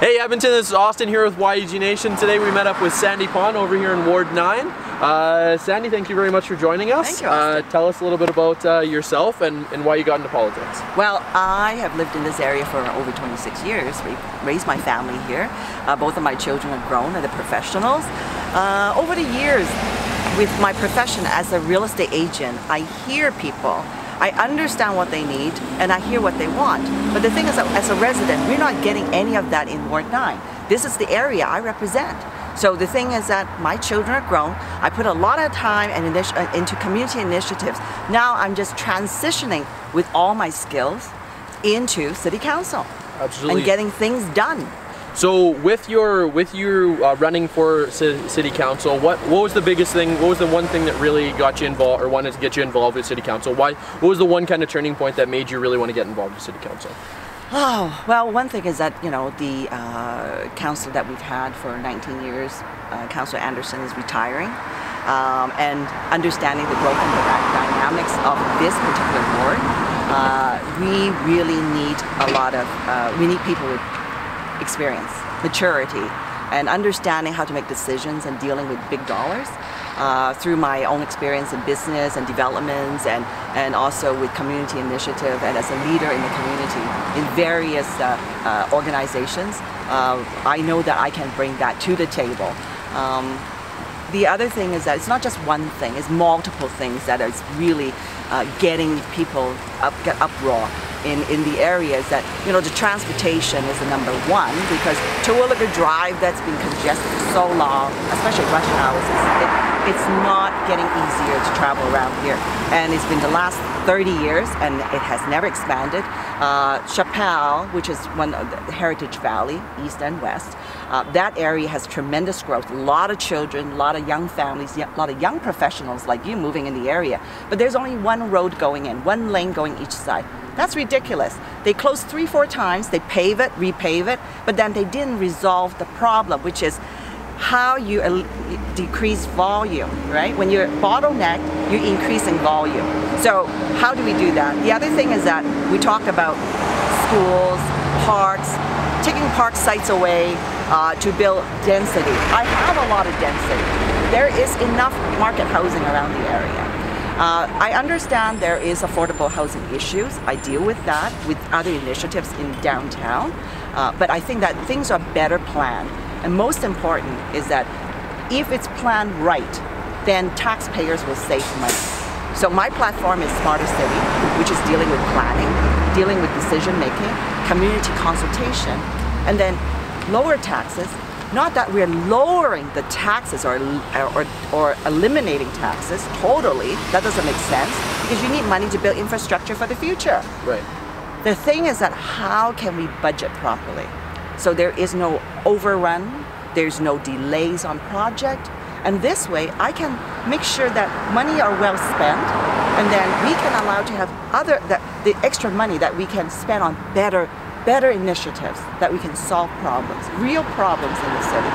Hey Edmonton, this is Austin here with YEG Nation. Today we met up with Sandy Pon over here in Ward 9. Uh, Sandy, thank you very much for joining us. Thank you. Uh, tell us a little bit about uh, yourself and, and why you got into politics. Well, I have lived in this area for over 26 years, ra- raised my family here. Uh, both of my children have grown and they're professionals. Uh, over the years, with my profession as a real estate agent, I hear people. I understand what they need and I hear what they want. But the thing is, as a resident, we're not getting any of that in Ward 9. This is the area I represent. So the thing is that my children are grown. I put a lot of time and initi- uh, into community initiatives. Now I'm just transitioning with all my skills into city council Absolutely. and getting things done. So with your with you uh, running for city council, what what was the biggest thing? What was the one thing that really got you involved or wanted to get you involved with city council? Why? What was the one kind of turning point that made you really want to get involved with city council? Oh, well, one thing is that, you know, the uh, council that we've had for 19 years, uh, Councillor Anderson is retiring. Um, and understanding the growth and the dynamics of this particular ward, uh, we really need a lot of, uh, we need people with experience, maturity, and understanding how to make decisions and dealing with big dollars. Uh, through my own experience in business and developments and, and also with community initiative and as a leader in the community in various uh, uh, organizations, uh, I know that I can bring that to the table. Um, the other thing is that it's not just one thing, it's multiple things that is really uh, getting people up, get uproar in, in the areas that, you know, the transportation is the number one because Terwilliger Drive that's been congested for so long, especially rush hours, it, it's not getting easier to travel around here. And it's been the last 30 years and it has never expanded. Uh, Chappelle, which is one of the Heritage Valley, east and west, uh, that area has tremendous growth. A lot of children, a lot of young families, a lot of young professionals like you moving in the area. But there's only one road going in, one lane going each side. That's ridiculous. They closed three, four times, they pave it, repave it, but then they didn't resolve the problem, which is how you decrease volume, right? When you're bottlenecked, you're increasing volume. So how do we do that? The other thing is that we talk about schools, parks, taking park sites away uh, to build density. I have a lot of density. There is enough market housing around the area. Uh, I understand there is affordable housing issues. I deal with that with other initiatives in downtown. Uh, but I think that things are better planned. And most important is that if it's planned right, then taxpayers will save money. So my platform is Smarter City, which is dealing with planning, dealing with decision making, community consultation, and then lower taxes. Not that we're lowering the taxes or, or, or eliminating taxes totally. That doesn't make sense because you need money to build infrastructure for the future. Right. The thing is that how can we budget properly? So there is no overrun, there's no delays on project, and this way I can make sure that money are well spent, and then we can allow to have other the, the extra money that we can spend on better better initiatives that we can solve problems, real problems in the city.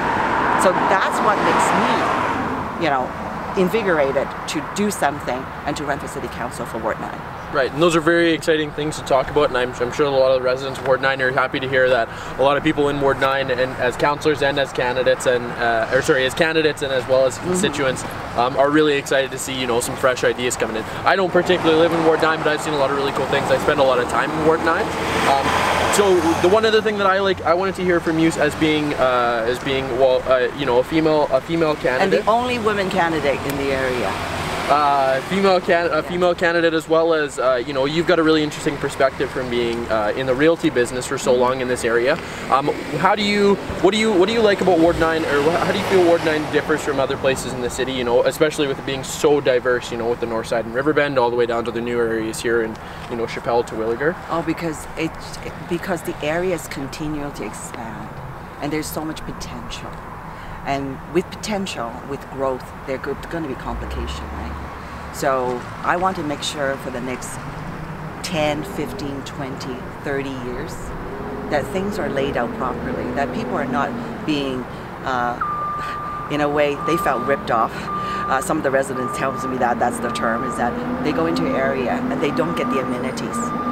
So that's what makes me, you know, invigorated to do something and to run for city council for Ward 9. Right, and those are very exciting things to talk about, and I'm, I'm sure a lot of the residents of Ward 9 are happy to hear that a lot of people in Ward 9, and as councillors and as candidates, and uh, or sorry, as candidates and as well as constituents, um, are really excited to see you know some fresh ideas coming in. I don't particularly live in Ward 9, but I've seen a lot of really cool things. I spend a lot of time in Ward 9. Um, so the one other thing that I like, I wanted to hear from you as being uh, as being well, uh, you know, a female a female candidate, And the only women candidate in the area. Uh, female can a female candidate as well as uh, you know you've got a really interesting perspective from being uh, in the realty business for so long in this area. Um, how do you what do you what do you like about Ward Nine or how do you feel Ward Nine differs from other places in the city? You know, especially with it being so diverse. You know, with the North Side and Riverbend all the way down to the new areas here in you know Chappelle Terwilliger. Oh, because it because the areas continue to expand, and there's so much potential. And with potential, with growth, there's going to be complication, right? So I want to make sure for the next 10, 15, 20, 30 years that things are laid out properly, that people are not being, uh, in a way, they felt ripped off. Uh, some of the residents tells me that that's the term is that they go into an area and they don't get the amenities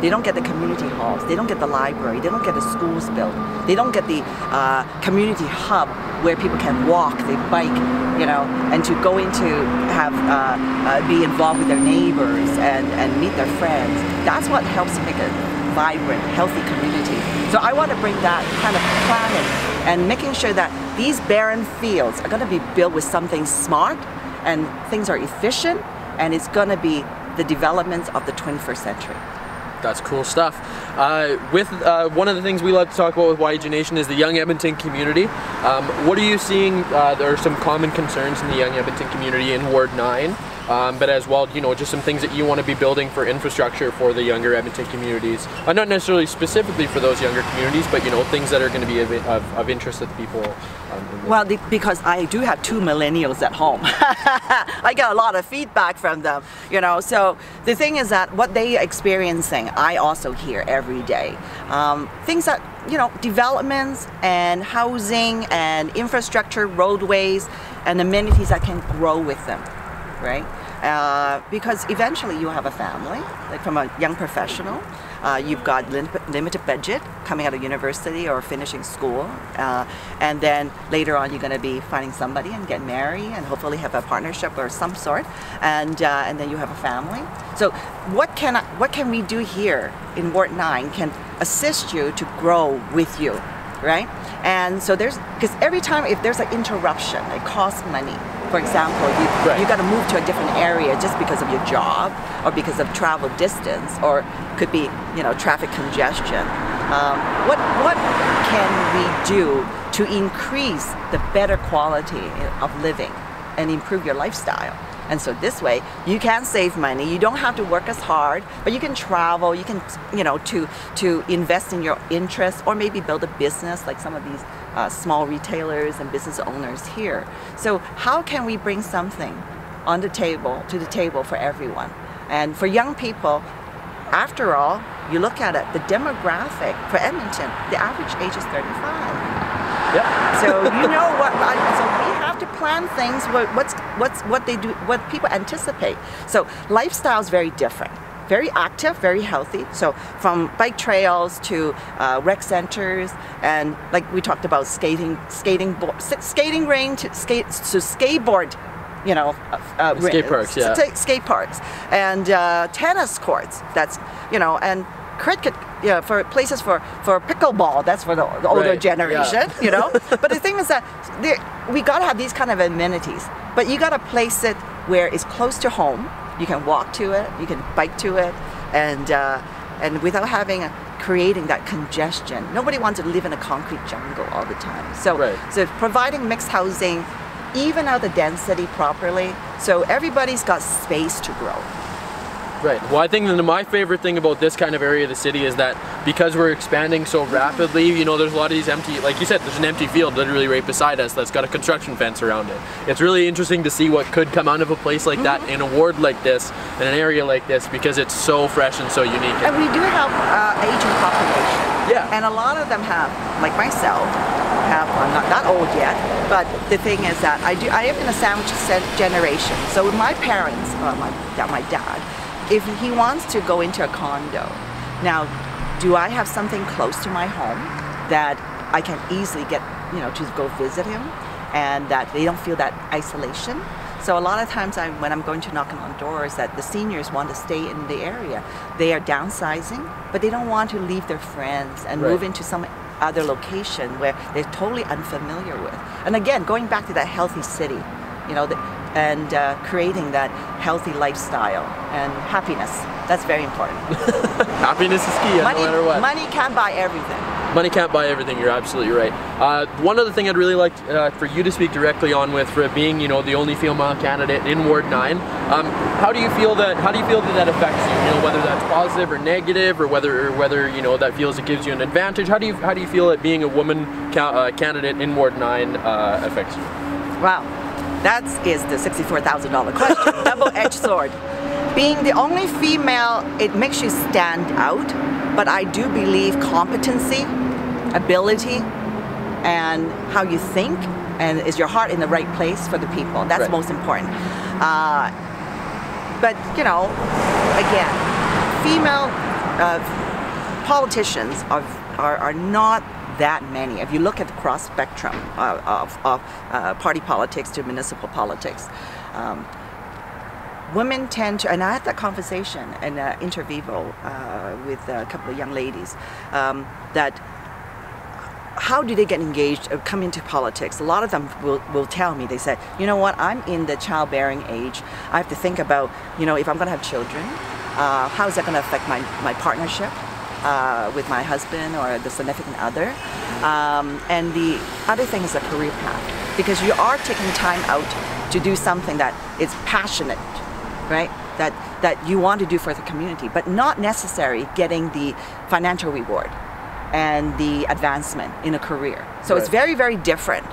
They don't get the community halls. They don't get the library. They don't get the schools built. They don't get the uh, community hub where people can walk, they bike, you know, and to go into have uh, uh, be involved with their neighbors and, and meet their friends. That's what helps make a vibrant, healthy community. So I want to bring that kind of planning and making sure that these barren fields are going to be built with something smart and things are efficient and it's going to be the developments of the 21st century. That's cool stuff. Uh, with uh, one of the things we love to talk about with YEG Nation is the Young Edmonton community. Um, what are you seeing? Uh, there are some common concerns in the Young Edmonton community in Ward 9 um, but as well, you know, just some things that you want to be building for infrastructure for the younger Edmonton communities. Uh, not necessarily specifically for those younger communities, but you know, things that are going to be of, of, of interest to the people. Um, well, the, because I do have two millennials at home, I get a lot of feedback from them. You know, so the thing is that what they are experiencing, I also hear every day. Um, things that you know, developments and housing and infrastructure, roadways, and amenities that can grow with them, right? Uh, because eventually you have a family, like from a young professional. Uh, you've got lim limited budget coming out of university or finishing school, uh, and then later on you're going to be finding somebody and get married and hopefully have a partnership or some sort, and uh, and then you have a family. So what can I, what can we do here in Ward Nine can assist you to grow with you, right? And so there's because every time if there's an interruption, it costs money for example, you right. you got to move to a different area just because of your job or because of travel distance or could be you know traffic congestion. Um, what what can we do to increase the better quality of living and improve your lifestyle? And so this way, you can save money. You don't have to work as hard, but you can travel. You can, you know, to to invest in your interests or maybe build a business like some of these uh, small retailers and business owners here. So how can we bring something on the table to the table for everyone? And for young people, after all, you look at it, the demographic for Edmonton, the average age is 35. Yeah. So you know what? So we have to plan things. What's what's what they do, what people anticipate. So lifestyle is very different very active, very healthy. So from bike trails to uh, rec centers, and like we talked about skating, skating, skating ring to skate to skateboard you know, uh, skate parks, yeah, skate parks, and uh, tennis courts. That's you know, and cricket, yeah, for places for for pickleball. That's for the, the older right. generation, yeah. you know. but the thing is that we gotta have these kind of amenities, but you gotta place it where it's close to home you can walk to it, you can bike to it, and uh, and without having a, creating that congestion. Nobody wants to live in a concrete jungle all the time. So right. so providing mixed housing, even out the density properly, so everybody's got space to grow. Right. Well, I think that my favorite thing about this kind of area of the city is that because we're expanding so rapidly, you know, there's a lot of these empty, like you said, there's an empty field literally right beside us that's got a construction fence around it. It's really interesting to see what could come out of a place like that in a ward like this, in an area like this, because it's so fresh and so unique. And we do have uh, aging population. Yeah. And a lot of them have, like myself, have, I'm not that old yet, but the thing is that I do, I am in a sandwich generation. So with my parents, uh, my, my dad, if he wants to go into a condo, now, do I have something close to my home that I can easily get, you know, to go visit him and that they don't feel that isolation? So a lot of times I, when I'm going to knocking on doors that the seniors want to stay in the area, they are downsizing, but they don't want to leave their friends and right. move into some other location where they're totally unfamiliar with. And again, going back to that healthy city, you know, the, and uh, creating that healthy lifestyle and happiness. That's very important. happiness is key, money, no matter what. Money can't buy everything. Money can't buy everything. You're absolutely right. Uh, one other thing I'd really like uh, for you to speak directly on with, for being you know the only female candidate in Ward Nine, um, how do you feel that how do you feel that that affects you? You know whether that's positive or negative, or whether or whether you know that feels it gives you an advantage. How do you how do you feel that being a woman ca uh, candidate in Ward Nine uh, affects you? Wow. That is the $64,000 question. Double-edged sword. Being the only female, it makes you stand out, but I do believe competency, ability, and how you think, and is your heart in the right place for the people. That's right. most important. Uh, but, you know, again, female uh, politicians are, are, are not that many. If you look at the cross spectrum of, of, of uh, party politics to municipal politics, um, women tend to, and I had that conversation in uh, inter vivo uh, with a couple of young ladies, um, that how do they get engaged or come into politics? A lot of them will, will tell me, they said, you know what, I'm in the childbearing age. I have to think about, you know, if I'm going to have children, uh, how is that going to affect my, my partnership? Uh, with my husband or the significant other. Um, and the other thing is a career path because you are taking time out to do something that is passionate, right? That, that you want to do for the community, but not necessarily getting the financial reward and the advancement in a career. So right. it's very, very different.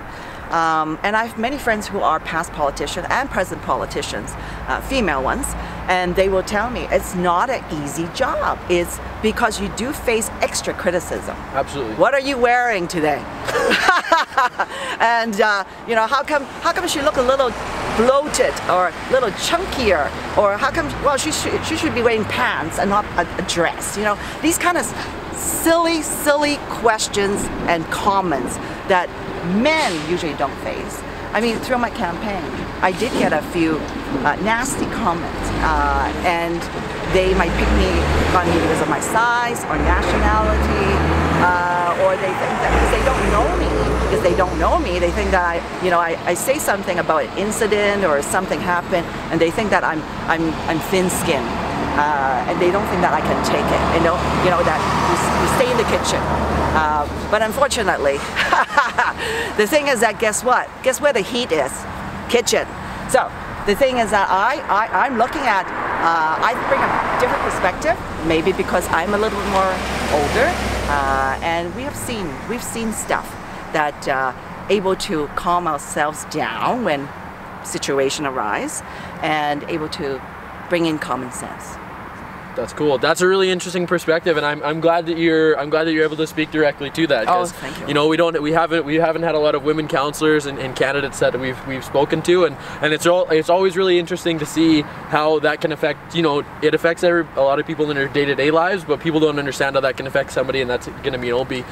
Um, and I have many friends who are past politicians and present politicians, uh, female ones, and they will tell me it's not an easy job. It's because you do face extra criticism. Absolutely. What are you wearing today? and uh, you know, how come how come she look a little bloated or a little chunkier, or how come well she should she should be wearing pants and not a, a dress? You know, these kind of silly, silly questions and comments that men usually don't face. I mean, through my campaign, I did get a few uh, nasty comments, uh, and they might pick me on me because of my size or nationality, uh, or they think that because they don't know me, because they don't know me, they think that I, you know, I, I say something about an incident or something happened, and they think that I'm, I'm, I'm thin-skinned uh, and they don't think that I can take it. You know, you know that you, you stay in the kitchen. Uh, but unfortunately, the thing is that guess what? Guess where the heat is? Kitchen. So the thing is that I, I I'm looking at. Uh, I bring a different perspective, maybe because I'm a little bit more older, uh, and we have seen we've seen stuff that uh, able to calm ourselves down when situation arise, and able to bring in common sense. That's cool. That's a really interesting perspective, and I'm, I'm glad that you're I'm glad that you're able to speak directly to that. Oh, thank you. You know, we don't we haven't we haven't had a lot of women counselors and, and candidates that we've we've spoken to, and and it's all it's always really interesting to see how that can affect. You know, it affects every, a lot of people in their day-to-day lives, but people don't understand how that can affect somebody, and that's going to be you know be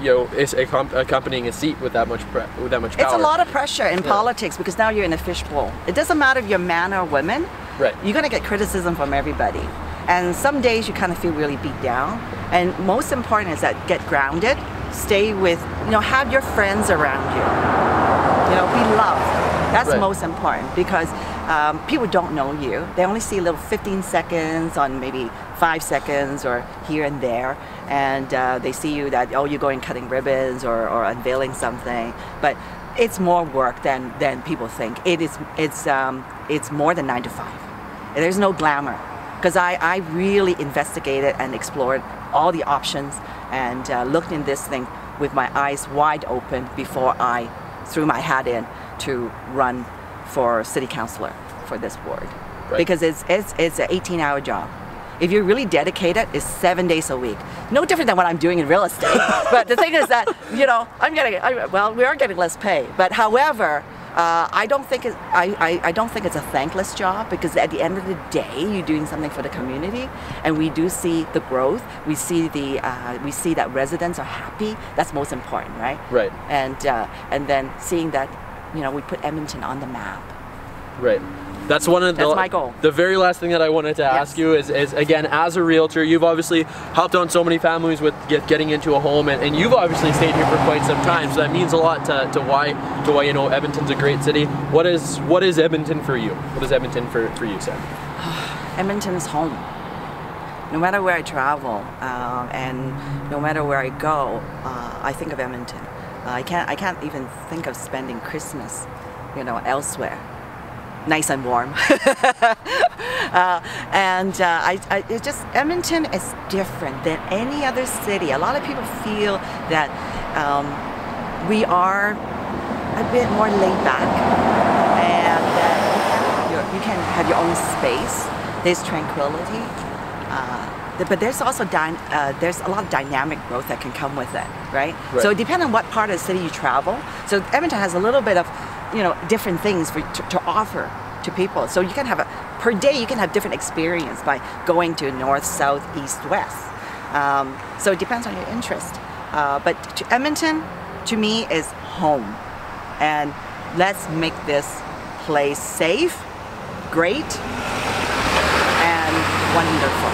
you know, is accompanying a seat with that much with that much power. It's a lot of pressure in yeah. politics because now you're in a fishbowl. It doesn't matter if you're man or woman. Right. You're gonna get criticism from everybody. And some days you kind of feel really beat down. And most important is that get grounded, stay with, you know, have your friends around you. You know, be loved. That's right. most important because um, people don't know you. They only see a little 15 seconds on maybe five seconds or here and there. And uh, they see you that, oh, you're going cutting ribbons or, or unveiling something. But it's more work than, than people think. It is, it's, um, it's more than nine to five. There's no glamour because I, I really investigated and explored all the options and uh, looked in this thing with my eyes wide open before I threw my hat in to run for city councilor for this ward. Right. Because it's, it's, it's an 18 hour job. If you're really dedicated, it's seven days a week. No different than what I'm doing in real estate. but the thing is that, you know, I'm getting, I, well, we are getting less pay. But however, uh, I don't think it, I, I, I, don't think it's a thankless job because at the end of the day, you're doing something for the community, and we do see the growth. We see the uh, we see that residents are happy. That's most important, right? Right. And uh, and then seeing that, you know, we put Edmonton on the map. Right. That's one of the, That's my goal. The very last thing that I wanted to ask you is, is, again, as a realtor, you've obviously helped on so many families with get, getting into a home, and, and you've obviously stayed here for quite some time. So that means a lot to, to why to why you know Edmonton's a great city. What is what is Edmonton for you? What is Edmonton for, for you, Sam? Edmonton is home. No matter where I travel uh, and no matter where I go, uh, I think of Edmonton. Uh, I can't I can't even think of spending Christmas, you know, elsewhere nice and warm. uh, and uh, I, I, it just Edmonton is different than any other city. A lot of people feel that um, we are a bit more laid back, and that you, you, can have your own space. There's tranquility. Uh, but there's also uh, there's a lot of dynamic growth that can come with it, right? right? So it depends on what part of the city you travel. So Edmonton has a little bit of you know different things for to, to offer to people. So you can have a per day you can have different experience by going to north, south, east, west. Um, so it depends on your interest. Uh, but to Edmonton, to me, is home. And let's make this place safe, great, and wonderful.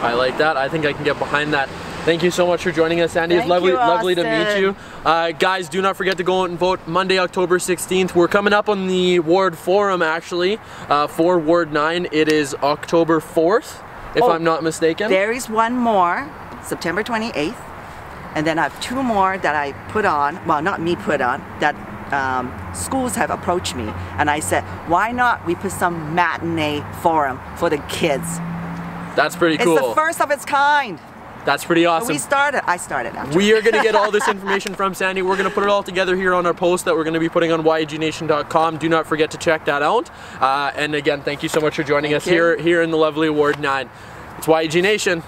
I like that. I think I can get behind that. Thank you so much for joining us, Andy. Thank it's lovely, you, lovely to meet you. Uh, guys, do not forget to go out and vote Monday, October 16th. We're coming up on the Ward Forum, actually, uh, for Ward 9. It is October 4th, if Oh, I'm not mistaken. There is one more, September 28th, and then I have two more that I put on. Well, not me put on. That um, schools have approached me, and I said, why not we put some matinee forum for the kids? That's pretty cool. It's the first of its kind. That's pretty awesome. We started. I started actually. We are going to get all this information from Sandy. We're going to put it all together here on our post that we're going to be putting on YEGNation.com. Do not forget to check that out. Uh, and again, thank you so much for joining Thank us you. here here in the lovely Ward 9. It's YEG Nation.